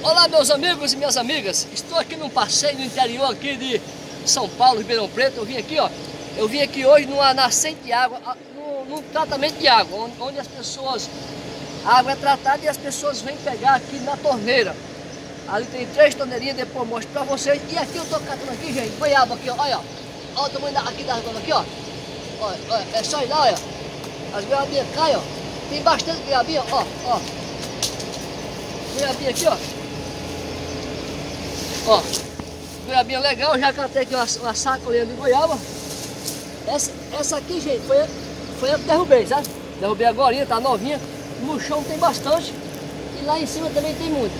Olá meus amigos e minhas amigas, estou aqui num passeio no interior aqui de São Paulo, Ribeirão Preto, eu vim aqui ó, eu vim aqui hoje numa nascente de água, num, tratamento de água, onde, onde, as pessoas, a água é tratada e as pessoas vêm pegar aqui na torneira. Ali tem três torneirinhas, depois mostro pra vocês, e aqui eu tô catando aqui gente, goiaba aqui ó, olha olha o tamanho da, aqui das goiabas aqui ó, olha, olha, é só ir lá olha, as goiabinhas caem ó, tem bastante goiabinha ó, ó, goiabinha aqui ó, Ó, goiabinha legal, já catei aqui uma, uma sacolinha de goiaba. Essa, essa aqui, gente, foi, foi eu que derrubei, sabe? Derrubei agora, tá novinha. No chão tem bastante e lá em cima também tem muito.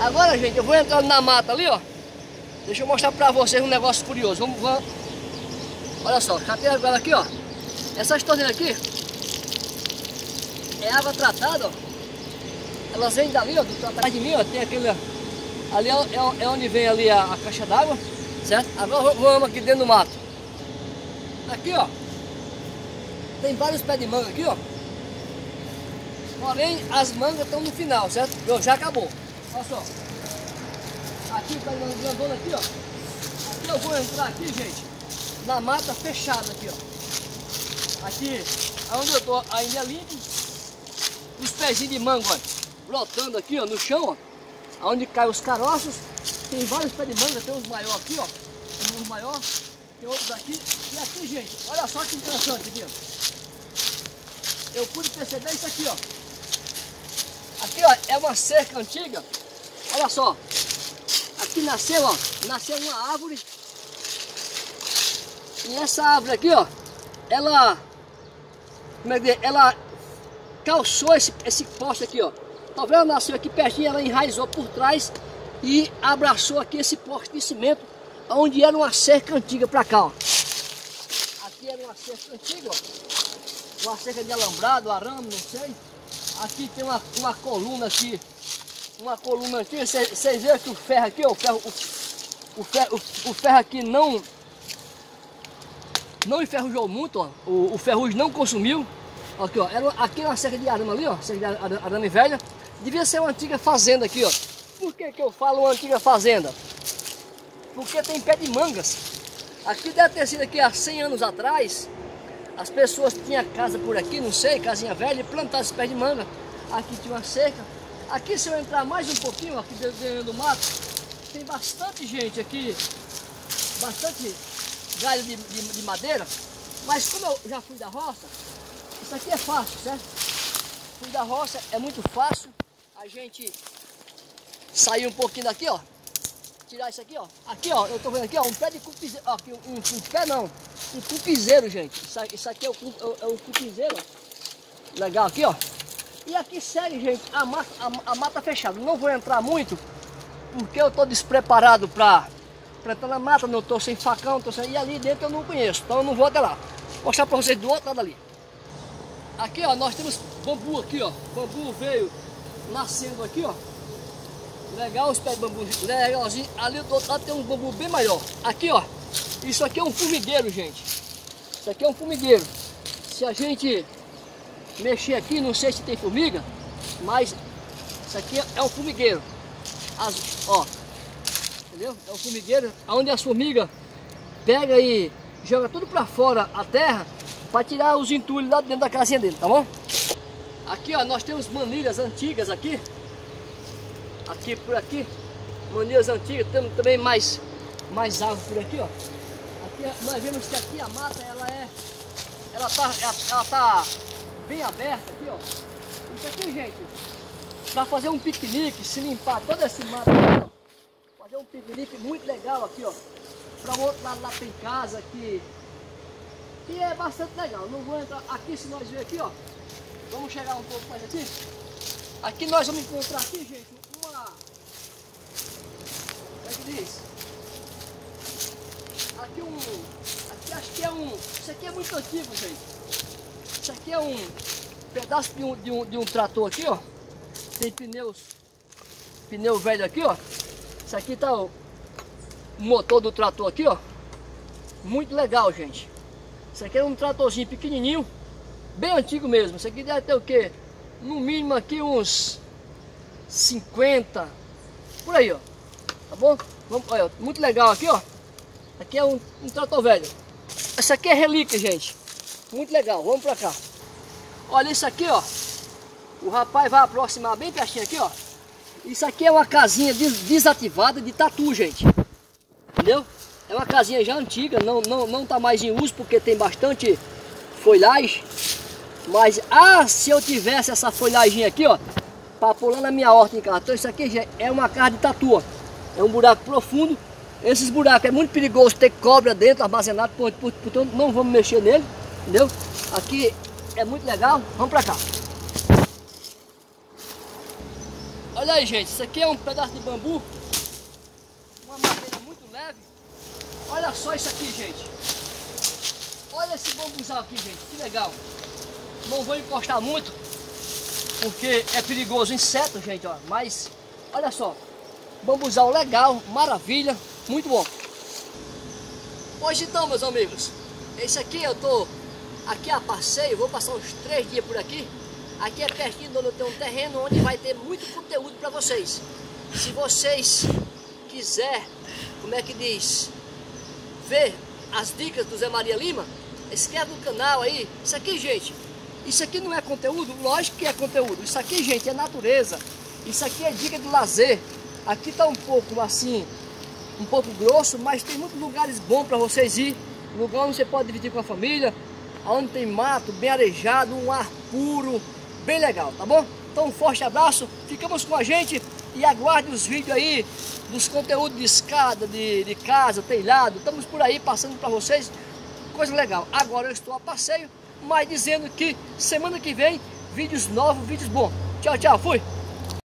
Agora, gente, eu vou entrar na mata ali, ó. Deixa eu mostrar pra vocês um negócio curioso. Vamos, vamos. Olha só, catei agora aqui, ó. Essas torneiras aqui é água tratada, ó. Elas vêm dali, ó, do atrás de mim, ó. Tem aquele, Ali é, é, é onde vem ali a, a caixa d'água, certo? Agora vamos aqui dentro do mato. Aqui, ó. Tem vários pés de manga aqui, ó. Porém, as mangas estão no final, certo? Já acabou. Olha só. Aqui o pé de manga grandona aqui, ó. Aqui eu vou entrar aqui, gente, na mata fechada aqui, ó. Aqui, onde eu tô ainda é limpo. Os pezinhos de manga, ó, brotando aqui, ó, no chão, ó onde caem os caroços. Tem vários pés de manga, tem uns maiores aqui, ó. Tem uns maiores, tem outros aqui. E aqui, gente, olha só que interessante aqui, ó. Eu pude perceber isso aqui, ó. Aqui, ó, é uma cerca antiga. Olha só. Aqui nasceu, ó, nasceu uma árvore. E essa árvore aqui, ó, ela, como é que é? Ela calçou esse, esse poste aqui, ó. Tá vendo? Nasceu aqui pertinho, ela enraizou por trás e abraçou aqui esse poste de cimento, onde era uma cerca antiga para cá, ó. Aqui era uma cerca antiga, ó. Uma cerca de alambrado, arame, não sei. Aqui tem uma, uma coluna aqui, uma coluna aqui. Vocês viram que o ferro aqui, ó, o ferro, o, o, ferro, o, o ferro aqui não não enferrujou muito, ó. O, o ferrugem não consumiu. Aqui, ó, era, aqui uma cerca de arame ali, ó, cerca de arame velha. Devia ser uma antiga fazenda aqui, ó. Por que, que eu falo uma antiga fazenda? Porque tem pé de mangas. Aqui deve ter sido aqui há 100 anos atrás. As pessoas tinham casa por aqui, não sei, casinha velha, e plantavam esse pé de manga. Aqui tinha uma cerca. Aqui se eu entrar mais um pouquinho, aqui dentro do mato, tem bastante gente aqui, bastante galho de, de, de madeira. Mas como eu já fui da roça, isso aqui é fácil, certo? Fui da roça, é muito fácil a gente sair um pouquinho daqui, ó. Tirar isso aqui, ó. Aqui, ó, eu tô vendo aqui, ó, um pé de cupizeiro. Aqui, um, um pé não, um cupizeiro, gente. Isso, aqui é o, é, é o cupizeiro, ó. Legal aqui, ó. E aqui segue, gente, a mata, a, a mata fechada. Não vou entrar muito, porque eu tô despreparado pra, entrar na mata, não tô sem facão, tô sem... E ali dentro eu não conheço, então eu não vou até lá. Vou mostrar pra vocês do outro lado ali. Aqui, ó, nós temos bambu aqui, ó. Bambu veio nascendo aqui, ó. Legal os pés de bambu, legalzinho. Ali do outro lado tem um bambu bem maior. Aqui, ó. Isso aqui é um formigueiro, gente. Isso aqui é um formigueiro. Se a gente mexer aqui, não sei se tem formiga, mas isso aqui é um formigueiro. As, ó, entendeu? É um formigueiro onde as formigas pega e joga tudo para fora a terra para tirar os entulhos lá dentro da casinha dele, tá bom? Aqui, ó, nós temos manilhas antigas aqui. Aqui por aqui. Manilhas antigas. Temos também mais, mais árvores por aqui, ó. Aqui, nós vemos que aqui a mata, ela é... Ela tá, ela, tá bem aberta aqui, ó. Isso aqui, gente, para fazer um piquenique, se limpar toda essa mata aqui, ó. Fazer um piquenique muito legal aqui, ó. Para o outro lado lá tem casa aqui. E é bastante legal. Não vou entrar aqui, se nós ver aqui, ó. Vamos chegar um pouco mais aqui. Aqui nós vamos encontrar aqui, gente, uma... Como é que diz? Aqui um... Aqui acho que é um... Isso aqui é muito antigo, gente. Isso aqui é um pedaço de um, de um, de um trator aqui, ó. Tem pneus... Pneu velho aqui, ó. Isso aqui tá o motor do trator aqui, ó. Muito legal, gente. Isso aqui é um tratorzinho pequenininho bem antigo mesmo. Isso aqui deve ter o quê? No mínimo aqui uns 50, por aí, ó. Tá bom? Vamos, olha, muito legal aqui, ó. Aqui é um, um trator velho. Essa aqui é relíquia, gente. Muito legal. Vamos pra cá. Olha isso aqui, ó. O rapaz vai aproximar bem pertinho aqui, ó. Isso aqui é uma casinha des desativada de tatu, gente. Entendeu? É uma casinha já antiga, não, não, não tá mais em uso porque tem bastante folhagem. Mas, ah, se eu tivesse essa folhagem aqui, ó, para pular na minha horta em cartão, isso aqui é uma casa de tatu, ó. É um buraco profundo. Esses buracos é muito perigoso ter cobra dentro, armazenado, portanto não vamos mexer nele, entendeu? Aqui é muito legal, vamos para cá. Olha aí, gente, isso aqui é um pedaço de bambu, uma madeira muito leve. Olha só isso aqui, gente. Olha esse bambuzal aqui, gente, que legal. Não vou encostar muito, porque é perigoso inseto, gente, ó. Mas, olha só, bambuzal legal, maravilha, muito bom. Hoje então, meus amigos, esse aqui eu tô aqui a passeio, vou passar uns três dias por aqui. Aqui é pertinho de onde eu tenho um terreno onde vai ter muito conteúdo para vocês. Se vocês quiser, como é que diz, ver as dicas do Zé Maria Lima, inscreve no canal aí. Isso aqui, gente, isso aqui não é conteúdo? Lógico que é conteúdo. Isso aqui, gente, é natureza. Isso aqui é dica de lazer. Aqui está um pouco assim, um pouco grosso, mas tem muitos lugares bons para vocês ir. Lugar onde você pode dividir com a família, onde tem mato, bem arejado, um ar puro, bem legal, tá bom? Então um forte abraço, ficamos com a gente e aguarde os vídeos aí dos conteúdos de escada, de, de casa, telhado. Estamos por aí passando para vocês, coisa legal. Agora eu estou a passeio, mas dizendo que semana que vem, vídeos novos, vídeos bons. Tchau, tchau, fui!